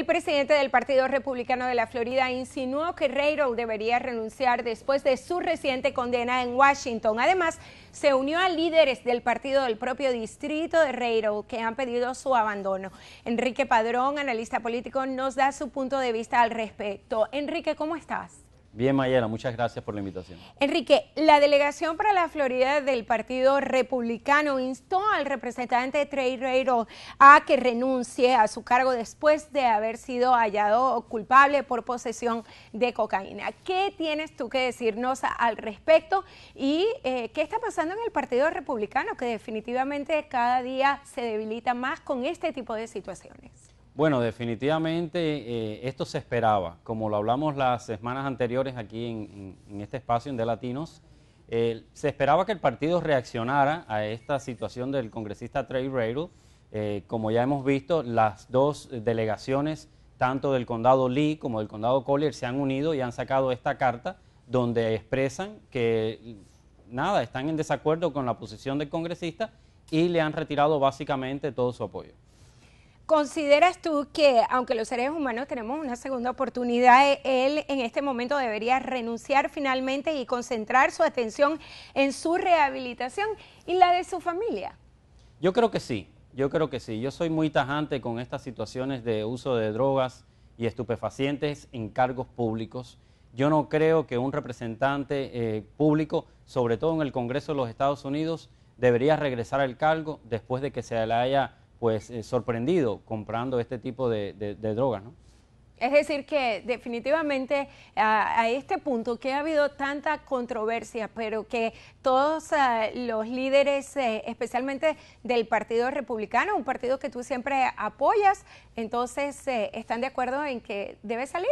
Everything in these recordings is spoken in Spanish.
El presidente del Partido Republicano de la Florida insinuó que Rayrow debería renunciar después de su reciente condena en Washington. Además, se unió a líderes del partido del propio distrito de Rayrow que han pedido su abandono. Enrique Padrón, analista político, nos da su punto de vista al respecto. Enrique, ¿cómo estás? Bien, Mayela, muchas gracias por la invitación. Enrique, la delegación para la Florida del Partido Republicano instó al representante Trey Rayroll a que renuncie a su cargo después de haber sido hallado culpable por posesión de cocaína. ¿Qué tienes tú que decirnos al respecto y eh, qué está pasando en el Partido Republicano que definitivamente cada día se debilita más con este tipo de situaciones? Bueno, definitivamente eh, esto se esperaba, como lo hablamos las semanas anteriores aquí en, este espacio en De Latinos, eh, se esperaba que el partido reaccionara a esta situación del congresista Trey Rayl. Eh, como ya hemos visto, las dos delegaciones, tanto del condado Lee como del condado Collier, se han unido y han sacado esta carta donde expresan que nada, están en desacuerdo con la posición del congresista y le han retirado básicamente todo su apoyo. ¿Consideras tú que, aunque los seres humanos tenemos una segunda oportunidad, él en este momento debería renunciar finalmente y concentrar su atención en su rehabilitación y la de su familia? Yo creo que sí, yo creo que sí. Yo soy muy tajante con estas situaciones de uso de drogas y estupefacientes en cargos públicos. Yo no creo que un representante eh, público, sobre todo en el Congreso de los Estados Unidos, debería regresar al cargo después de que se le haya pues eh, sorprendido comprando este tipo de, de, drogas, ¿no? Es decir, que definitivamente a, este punto que ha habido tanta controversia, pero que todos ah, los líderes, eh, especialmente del Partido Republicano, un partido que tú siempre apoyas, entonces eh, están de acuerdo en que debe salir.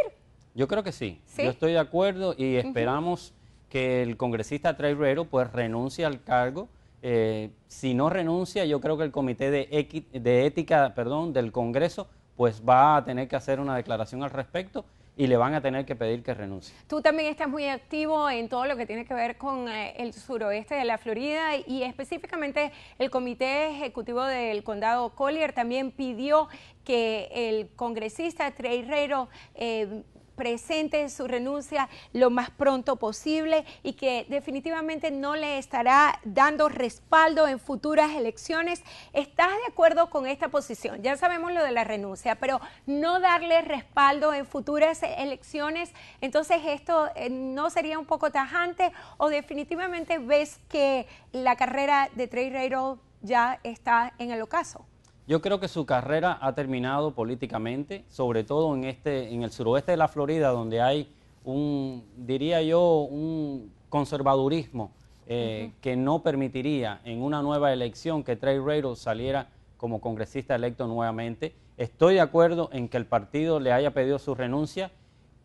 Yo creo que sí. Yo estoy de acuerdo y esperamos que el congresista Trey Rero pues renuncie al cargo eh, si no renuncia, yo creo que el Comité de, de Ética perdón, del Congreso pues va a tener que hacer una declaración al respecto y le van a tener que pedir que renuncie. Tú también estás muy activo en todo lo que tiene que ver con eh, el suroeste de la Florida y específicamente el Comité Ejecutivo del Condado Collier también pidió que el congresista Trey Rero eh, presente su renuncia lo más pronto posible y que definitivamente no le estará dando respaldo en futuras elecciones. ¿Estás de acuerdo con esta posición? Ya sabemos lo de la renuncia, pero no darle respaldo en futuras elecciones, entonces esto eh, no sería un poco tajante o definitivamente ves que la carrera de Trey Rayrol ya está en el ocaso? Yo creo que su carrera ha terminado políticamente, sobre todo en, este, en el suroeste de la Florida, donde hay un, diría yo, un conservadurismo eh, que no permitiría en una nueva elección que Trey Rayro saliera como congresista electo nuevamente. Estoy de acuerdo en que el partido le haya pedido su renuncia.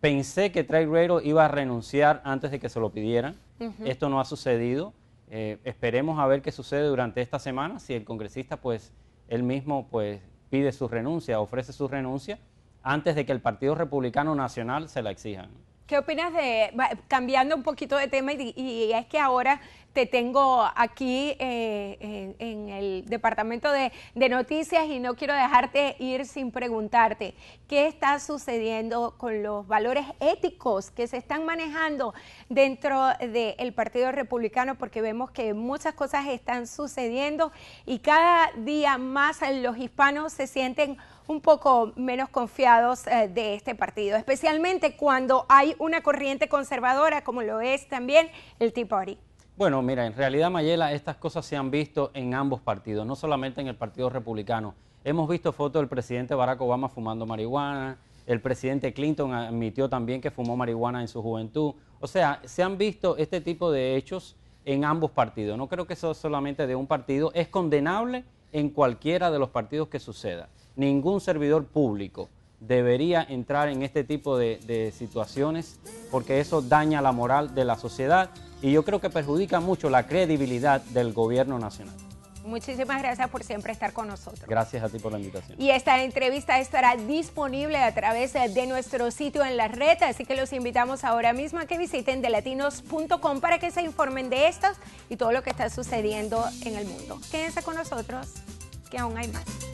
Pensé que Trey Rayro iba a renunciar antes de que se lo pidieran. Esto no ha sucedido. Eh, esperemos a ver qué sucede durante esta semana, si el congresista pues él mismo pues pide su renuncia, ofrece su renuncia antes de que el Partido Republicano Nacional se la exija. ¿Qué opinas de, cambiando un poquito de tema, y, es que ahora te tengo aquí eh, en, el departamento de, noticias y no quiero dejarte ir sin preguntarte, ¿qué está sucediendo con los valores éticos que se están manejando dentro del Partido Republicano? Porque vemos que muchas cosas están sucediendo y cada día más los hispanos se sienten un poco menos confiados eh, de este partido, especialmente cuando hay una corriente conservadora como lo es también el Tea. Bueno, mira, en realidad, Mayela, estas cosas se han visto en ambos partidos, no solamente en el Partido Republicano. Hemos visto fotos del presidente Barack Obama fumando marihuana, el presidente Clinton admitió también que fumó marihuana en su juventud. O sea, se han visto este tipo de hechos en ambos partidos. No creo que eso solamente de un partido. Es condenable en cualquiera de los partidos que suceda ningún servidor público debería entrar en este tipo de, situaciones porque eso daña la moral de la sociedad y yo creo que perjudica mucho la credibilidad del gobierno nacional. Muchísimas gracias por siempre estar con nosotros. Gracias a ti por la invitación. Y esta entrevista estará disponible a través de nuestro sitio en la red, así que los invitamos ahora mismo a que visiten delatinos.com para que se informen de estas y todo lo que está sucediendo en el mundo. Quédense con nosotros, que aún hay más.